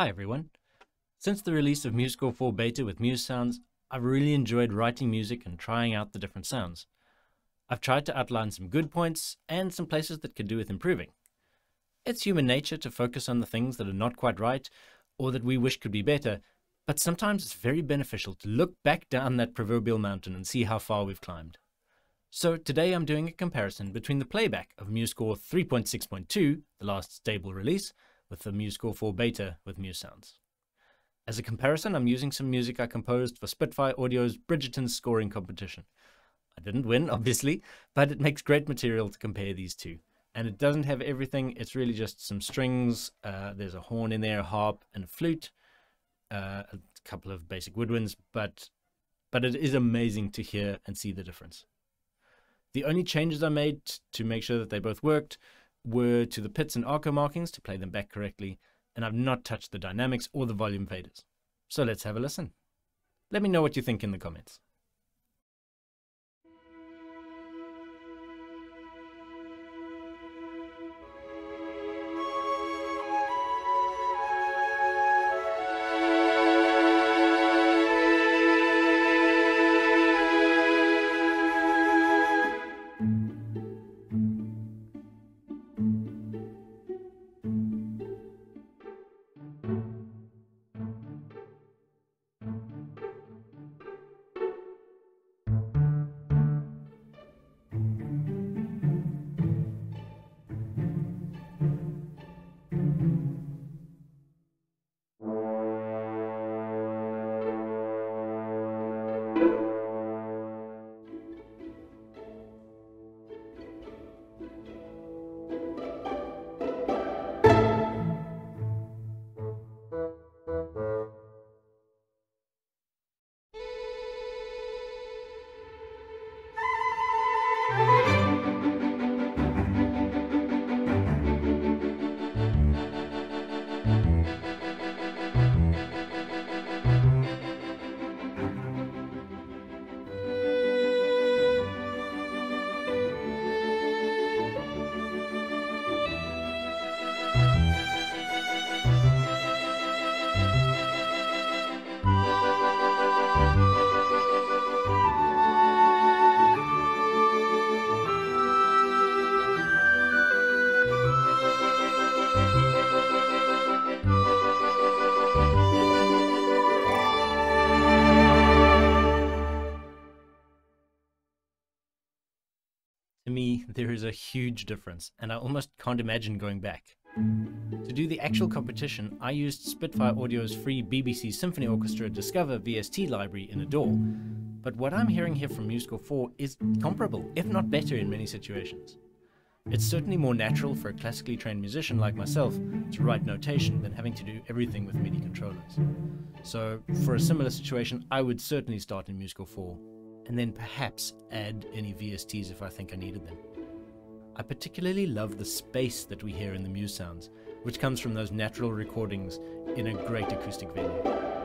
Hi everyone. Since the release of MuseScore 4 Beta with Muse Sounds, I've really enjoyed writing music and trying out the different sounds. I've tried to outline some good points and some places that could do with improving. It's human nature to focus on the things that are not quite right or that we wish could be better, but sometimes it's very beneficial to look back down that proverbial mountain and see how far we've climbed. So today I'm doing a comparison between the playback of MuseScore 3.6.2, the last stable release, with the MuseScore 4 Beta with Muse Sounds. As a comparison, I'm using some music I composed for Spitfire Audio's Bridgerton scoring competition. I didn't win, obviously, but it makes great material to compare these two. And it doesn't have everything, it's really just some strings, uh, there's a horn in there, a harp, and a flute, uh, a couple of basic woodwinds, but, but it is amazing to hear and see the difference. The only changes I made to make sure that they both worked were to the pizz and arco markings to play them back correctly, and I've not touched the dynamics or the volume faders. So let's have a listen. Let me know what you think in the comments. To me, there is a huge difference, and I almost can't imagine going back. To do the actual competition, I used Spitfire Audio's free BBC Symphony Orchestra Discover VST library in Adore, but what I'm hearing here from MuseScore 4 is comparable, if not better in many situations. It's certainly more natural for a classically trained musician like myself to write notation than having to do everything with MIDI controllers. So, for a similar situation, I would certainly start in MuseScore 4 and then perhaps add any VSTs if I think I needed them. I particularly love the space that we hear in the Muse sounds, which comes from those natural recordings in a great acoustic venue.